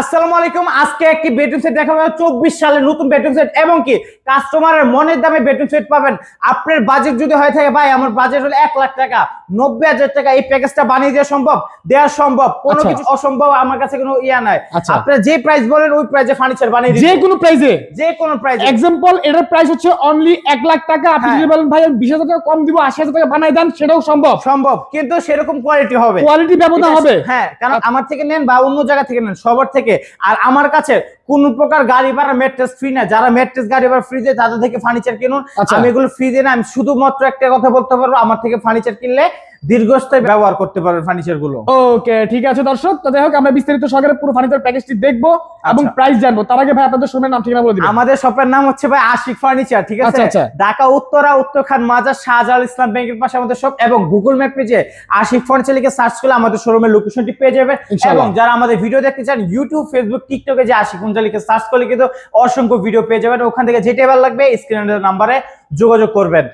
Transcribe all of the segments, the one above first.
আসসালামু আলাইকুম। আজকে একটি বেডরুম সেট দেখাবো। চব্বিশ সালের নতুন বেডরুম সেট এবং কি? কাস্টমারের মনের দামে বেডরুম সেট পাবেন। আপনার বাজেট যদি হয়ে থাকে ভাই আমার বাজেট হলো এক লাখ টাকা। নব্বই হাজার টাকা এই প্যাকেজটা বানিয়ে দেওয়া সম্ভব? দেওয়া সম্ভব। কোনো আচ্ছা। কিছু অসম্ভব আমার কাছে কোনো ইয়া নাই। আচ্ছা। আপনার যে প্রাইস বলেন ওই প্রাইসে ফার্নিচার বানিয়ে যে কোনো প্রাইসে যে কোনো প্রাইস এক্সাম্পল এটার প্রাইস হচ্ছে অনলি এক লাখ টাকা। আপনি হ্যাঁ। যদি বলেন ভাই বিশ হাজার টাকা কম দিব আশি হাজার টাকা বানাই দেন সেটাও সম্ভব। সম্ভব। কিন্তু সেরকম কোয়ালিটি হবে। কোয়ালিটি ব্যবধান হবে। হ্যাঁ কারণ আমার থেকে নেন বা অন্য জায়গা থেকে নেন সবার থেকে আর আমার কাছে কোন প্রকার গাড়ি ভাড়া মেট্রেস ফ্রি না। যারা মেট্রেস গাড়ি ভাড়া ফ্রি দেয় তাদের থেকে ফার্নিচার কিনুন। আচ্ছা। আমি এগুলো ফ্রি দিই না আমি শুধুমাত্র একটা কথা বলতে পারব আমার থেকে ফার্নিচার কিনলে দীর্ঘস্থায়ী ব্যবহার করতে পারবেন ফার্নিচারগুলো। ওকে ঠিক আছে দর্শক। তো যাই হোক আমরা বিস্তারিত সহকারে পুরো ফার্নিচার প্যাকেজটি দেখব এবং। প্রাইস জানব। তার আগে ভাই আপনাদের শোরুমের নাম ঠিকানা বলে দিবেন। আমাদের শপের নাম হচ্ছে ভাই আশিক ফার্নিচার ঠিক আছে? আচ্ছা, আচ্ছা। ঢাকা উত্তরা উত্তর খান মাজার শাহজালাল ইসলাম ব্যাংকের পাশে আমাদের শপ এবং গুগল ম্যাপ পেজে আশিক ফার্নিচার লিখে সার্চ করলে আমাদের শোরুমের লোকেশনটি পেয়ে যাবে এবং যারা আমাদের ভিডিও দেখতে চান ইউটিউব ফেসবুক টিকটকে যে আশিক ফার্নিচার লিখে সার্চ করলে কিন্তু অসংখ্য ভিডিও পেয়ে যাবেন। ওখান থেকে যেটা ভালো লাগবে স্ক্রিনের নাম্বারে যোগাযোগ করবেন।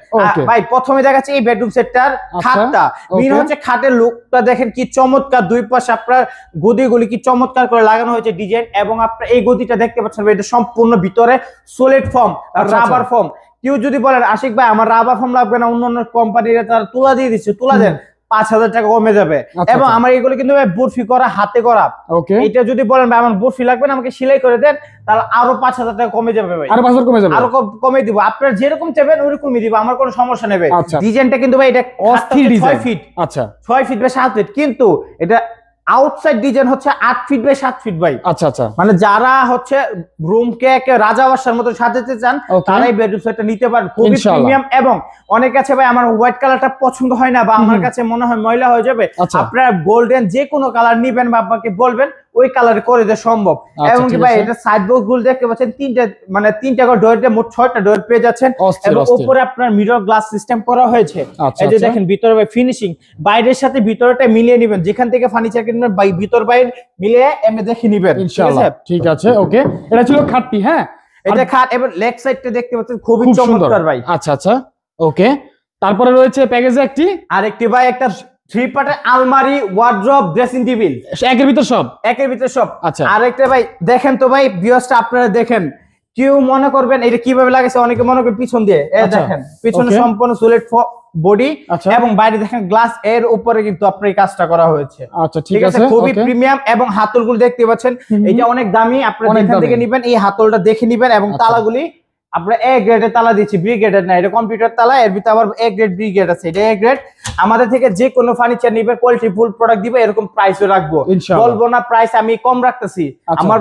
ভাই প্রথমে দেখাচ্ছে এই বেডরুম সেটটার খাটটা। মেন. হচ্ছে খাটের লুকটা দেখেন কি চমৎকার দুই পাশে আপনার গদিগুলি কি চমৎকার করে লাগানো হয়েছে ডিজাইন এবং আপনার এই গদিটা দেখতে পাচ্ছেন এটা সম্পূর্ণ ভিতরে সলিড ফর্ম রাবার ফর্ম কেউ যদি বলেন আশিক ভাই আমার রাবার ফর্ম লাগবে না অন্য অন্য কোম্পানিরা তারা তুলা দিয়ে দিচ্ছে তুলা দেন। পাঁচ হাজার টাকা কমে যাবে। আচ্ছা, এবং আচ্ছা। আমার এগুলো কিন্তু ভাই বরফি করা হাতে করা। এটা যদি বলেন ভাই আমার বরফি লাগবে না আমাকে সেলাই করে দেন তাহলে আরও পাঁচ হাজার টাকা কমে যাবে ভাই। আরও পাঁচ হাজার কমে যাবে? আরও কম- দিব। আপনার যেরকম চাইবেন ওরকমই দিব। আমার কোনো সমস্যা নেবে ভাই। আচ্ছা। ডিজাইনটা কিন্তু ভাই এটা অস্থির ডিজাইন ফিট আচ্ছা। ছয় ফিট বা সাত ফিট কিন্তু এটা আউটসাইড ডিজাইন হচ্ছে আট ফিট বাই সাত ফিট বাই আচ্ছা আচ্ছা। মানে যারা হচ্ছে রুমকে একে রাজা বাসার মতো সাজাতে চান. তারাই বেডরুম সেটটা নিতে পারেন। খুবই প্রিমিয়াম এবং অনেক আছে ভাই আমার হোয়াইট কালারটা পছন্দ হয় না বা আমার কাছে মনে হয় ময়লা হয়ে যাবে। আচ্ছা। আপনারা গোল্ডেন যে কোনো কালার নিবেন বা আপনাকে বলবেন ওই কালার করে দেওয়া সম্ভব। আচ্ছা, এবং কি ভাই এটা সাইড বক্সগুলো দেখতে পাচ্ছেন তিনটা মানে তিনটা করে ডোর মোট ছয়টা ডোর পেয়ে যাচ্ছেন। এবং উপরে আপনার মিরর গ্লাস সিস্টেম করা হয়েছে। আচ্ছা, এই যে আচ্ছা। দেখেন ভিতরে ভাই ফিনিশিং বাইরের সাথে ভিতরটা মিলিয়ে নেবেন। যেখান থেকে ফার্নিচার কিনবেন বাই ভিতর বাইরে মিলিয়ে এমনি দেখে নিবেন। ঠিক ইনশাআল্লাহ। আছে? ঠিক আছে ওকে। এটা ছিল খাটটি হ্যাঁ? এটা খাট এবার লেগ সাইডটা দেখতে পাচ্ছেন খুবই খুব চমৎকার ভাই। আচ্ছা আচ্ছা। ওকে। তারপরে রয়েছে প্যাকেজে একটি? আর একটি ভাই একটা থ্রি পার্টের আলমারি ওয়ার্ড্রপ ড্রেসিং টেবিল একের ভিতর সব? একের ভিতরে সব। আচ্ছা। আর একটা ভাই দেখেন তো ভাই বিয়সটা আপনারা দেখেন। কেউ মনে করবেন এটা কীভাবে লাগাইছে অনেকে মনে করবে পিছন দিয়ে। আচ্ছা, দেখেন পিছনে. সম্পূর্ণ সোলিড বডি আচ্ছা। এবং বাইরে দেখেন গ্লাস এর উপরে কিন্তু আপনার এই কাজটা করা হয়েছে। আচ্ছা ঠিক আছে? খুবই প্রিমিয়াম এবং হাতলগুলো দেখতে পাচ্ছেন। এটা অনেক দামি আপনারা যেখান থেকে নিবেন এই হাতলটা দেখে নিবেন এবং আচ্ছা। তালাগুলি আমরা এ গ্রেডের তালা দিচ্ছি বি গ্রেডের না এটা কম্পিউটার তালা এর ভিতরে আবার এ গ্রেড বি গ্রেড আছে এটা এ গ্রেড আমাদের থেকে যে কোনো ফার্নিচার নিবে কোয়ালিটি ফুল প্রোডাক্ট দিবে এরকম প্রাইসও রাখব। বলব না প্রাইস আমি কম রাখতেছি আচ্ছা। আমার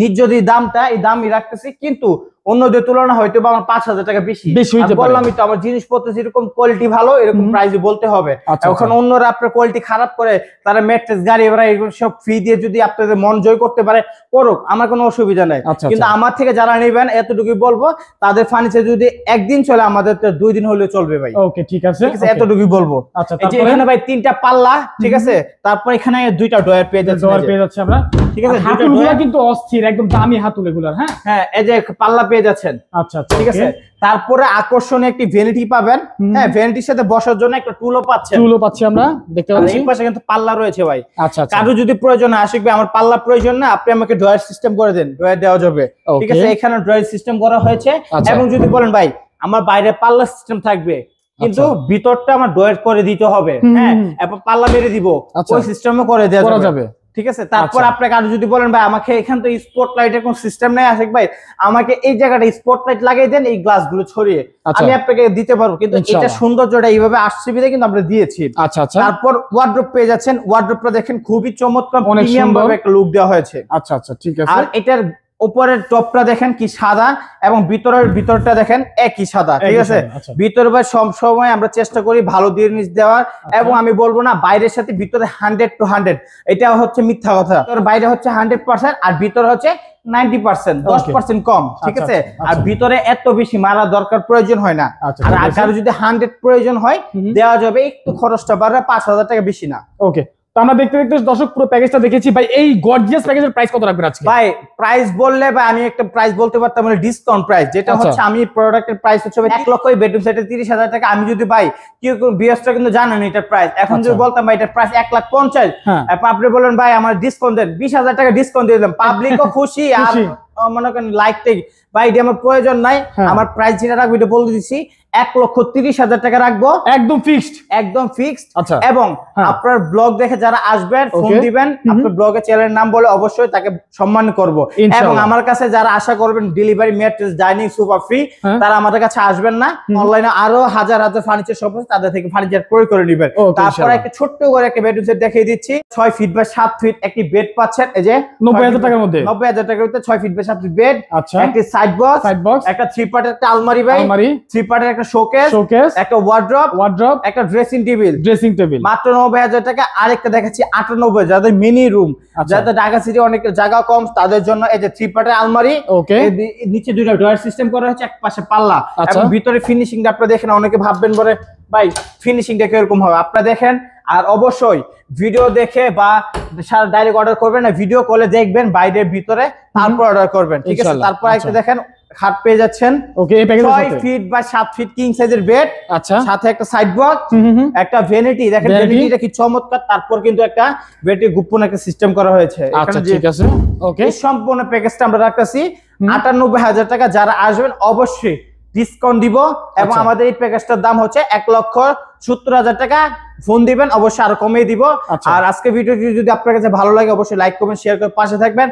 নিজ যদি দামটা এই দামই রাখতেছি কিন্তু অন্যদের তুলনা হয়তো বা আমার পাঁচ হাজার টাকা বেশি। বেশি। বললামই তো আমার জিনিসপত্র যেরকম কোয়ালিটি ভালো এরকম। প্রাইস বলতে হবে। আচ্ছা এখন অন্যরা আপনার কোয়ালিটি খারাপ করে তারা মেট্রেস গাড়ি এবার এগুলো সব ফ্রি দিয়ে যদি আপনাদের মন জয় করতে পারে করুক আমার কোনো অসুবিধা নাই। আচ্ছা, কিন্তু আচ্ছা। আমার থেকে যারা নেবেন এতটুকুই বলব তাদের ফার্নিচার যদি একদিন চলে আমাদের তো দুই দিন হলেও চলবে ভাই। ওকে ঠিক আছে। ঠিক আছে okay. এতটুকুই বলব। আচ্ছা এখানে ভাই তিনটা পাল্লা ঠিক আছে? তারপর এখানে দুইটা ডয়ার পেয়ে যাচ্ছে জোয়ার পেয়ে যাচ্ছে আমরা। ঠিক আছে? দুইটা কিন্তু অস্থির একদম দামি হাতুল এগুলার হ্যাঁ? হ্যাঁ এই যে পাল্লা পেয়ে যাচ্ছেন। আচ্ছা আচ্ছা ঠিক আছে? তারপরে আকর্ষণীয় একটি ভ্যানিটি পাবেন। হ্যাঁ ভ্যানিটির সাথে বসার জন্য একটা টুলও পাচ্ছেন। চুলও পাচ্ছি আমরা দেখতে পাচ্ছি। এই পাশে কিন্তু পাল্লা রয়েছে ভাই। আচ্ছা আচ্ছা। কারও যদি প্রয়োজন হয় আশিক ভাই আমার পাল্লা প্রয়োজন না আপনি আমাকে ড্রয়ার সিস্টেম করে দেন ড্রয়ার দেওয়া যাবে। ঠিক আছে? এখানে ড্রয়ার সিস্টেম করা হয়েছে। আচ্ছা। এবং যদি বলেন ভাই আমার বাইরে পাল্লা সিস্টেম থাকবে কিন্তু ভিতরটা আমার ড্রয়ার করে দিতে হবে হ্যাঁ? হুম। পাল্লা মেরে দিব। ওই সিস্টেমে করে দেওয়া যাবে। ঠিক আছে? তারপর আচ্ছা। আপনাকে আরও যদি বলেন ভাই আমাকে এখান তো স্পট লাইটের কোন সিস্টেম নাই আশিক ভাই আমাকে এই জায়গাটা স্পট লাইট লাগিয়ে দেন এই গ্লাসগুলো ছড়িয়ে। আচ্ছা। আমি আপনাকে দিতে পারব। কিন্তু এটা। সৌন্দর্যটা এইভাবে আসছে বিধে কিন্তু আমরা দিয়েছি। আচ্ছা আচ্ছা। তারপর ওয়ার্ড্রপ পেয়ে যাচ্ছেন। ওয়ার্ড্রপটা দেখেন খুবই চমৎকার প্রিমিয়াম ভাবে একটা লুক দেওয়া হয়েছে। আচ্ছা আচ্ছা ঠিক আছে। আর এটার উপরের টপটা দেখেন কি সাদা এবং ভিতরের ভিতরটা দেখেন একই সাদা ঠিক আছে? আচ্ছা। ভিতরে ভাই সব সময় আমরা চেষ্টা করি ভালো জিনিস দেওয়ার এবং আমি বলব না বাইরের সাথে ভিতরে হান্ড্রেড টু হান্ড্রেড এটা হচ্ছে মিথ্যা কথা। তোর বাইরে হচ্ছে হান্ড্রেড পার্সেন্ট আর ভিতরে হচ্ছে নাইনটি পার্সেন্ট দশ. পার্সেন্ট কম ঠিক আচ্ছা, আছে? আচ্ছা, আর আচ্ছা। ভিতরে এত বেশি মারা দরকার প্রয়োজন হয় না। আচ্ছা, আর কারও যদি হান্ড্রেড প্রয়োজন হয় দেওয়া যাবে একটু খরচটা বাড়বে পাঁচ হাজার টাকা বেশি না। ওকে তো আমরা দেখতে দেখতে দর্শক পুরো প্যাকেজটা দেখেছি। ভাই এই গর্জিয়াস প্যাকেজের প্রাইস কত রাখবেন আজকে? ভাই প্রাইস বললে ভাই আমি একটা প্রাইস বলতে পারতাম মানে ডিসকাউন্ট প্রাইস যেটা আচ্ছা। হচ্ছে আমি প্রোডাক্টের প্রাইস হচ্ছে ভাই এক লক্ষ বেডরুম সেটের তিরিশ হাজার টাকা। আমি যদি ভাই কি বিএসটা কিন্তু জানেন এটা প্রাইস এখন যদি আচ্ছা। বলতাম ভাই এটার প্রাইস এক লাখ পঞ্চাশ হ্যাঁ। এরপর আপনি বললেন ভাই আমার ডিসকাউন্ট দেন। বিশ হাজার টাকা ডিসকাউন্ট দিয়ে দিলাম। পাবলিকও খুশি আর মনে করেন লাইক টেক ভাই এটা আমার প্রয়োজন নাই। হ্যাঁ। আমার প্রাইস যেটা রাখব এটা বলে দিচ্ছি এক লক্ষ তিরিশ হাজার টাকা রাখব। একদম ফিক্সড একদম ফিক্সড আচ্ছা। এবং হ্যাঁ। আপনার ব্লগ দেখে যারা আসবেন ফোন দিবেন। আপনার ব্লগে চ্যানেলের নাম বলে অবশ্যই তাকে সম্মান করব। এবং আমার কাছে যারা আশা করবেন delivery mattress dining sofa free. তারা আমাদের কাছে আসবেন না। অনলাইনে আরও হাজার হাজার ফার্নিচার শপ আছে তাদের থেকে ফার্নিচার ক্রয় করে নেবেন। তারপরে একটা ছোট্ট করে একটা বেডরুম সেট দেখিয়ে দিচ্ছি। ছয় ফিট বা সাত ফিট একটি বেড পাচ্ছেন। এই যে নব্বই হাজার টাকার মধ্যে? নব্বই হাজার টাকার মধ্যে ছয় ফিট বা সাত ফিট বেড আচ্ছা। একটি সাইড বক্স সাইড বক্স একটা থ্রি পার্টের একটা আলমারি ভাই। আলমারি। থ্রি পার্টের একটা শোকেস শোকেস একটা ওয়ার্ড্রপ ওয়ার্ড্রপ একটা ড্রেসিং টেবিল ড্রেসিং টেবিল মাত্র নব্বই হাজার টাকা আরেকটা দেখাচ্ছি আটানব্বই যাদের মিনি রুম আচ্ছা। যাদের ঢাকা সিটি অনেক জায়গা কম তাদের জন্য এই যে থ্রি পার্টের আলমারি ওকে নিচে দুইটা ড্রয়ার সিস্টেম করা হয়েছে এক পাশে পাল্লা। আচ্ছা। এবং ভিতরে ফিনিশিংটা আপনারা দেখেন অনেকে ভাববেন বলে ভাই ফিনিশিংটা কীরকম হবে? আপনারা দেখেন আর অবশ্যই ভিডিও দেখে বা সারা ডাইরেক্ট অর্ডার করবেন না ভিডিও কলে দেখবেন বাইরের ভিতরে তারপর অর্ডার করবেন ঠিক আছে? তারপর একটা আচ্ছা। দেখেন খাট পেয়ে যাচ্ছেন। ওকে এই ছয় সাথে? ফিট বা সাত ফিট কিং সাইজের বেড আচ্ছা। সাথে একটা সাইড হুম। একটা ভ্যানিটি দেখেন? ভ্যানিটিটা কি চমৎকার তারপর কিন্তু একটা ভ্যানিটি গোপন একটা সিস্টেম করা হয়েছে। আচ্ছা ঠিক আছে। ওকে এই সম্পূর্ণ প্যাকেজটা আমরা রাখতেছি। হুম। আটানব্বই হাজার টাকা যারা আসবেন অবশ্যই ডিসকাউন্ট দিব এবং আচ্ছা। আমাদের এই প্যাকেজটার দাম হচ্ছে এক লক্ষ সত্তর হাজার টাকা। ফোন দিবেন অবশ্যই আরও কমিয়ে দিব। আচ্ছা। আর আজকে ভিডিওটি যদি আপনার কাছে ভালো লাগে অবশ্যই লাইক করবেন শেয়ার করে পাশে থাকবেন।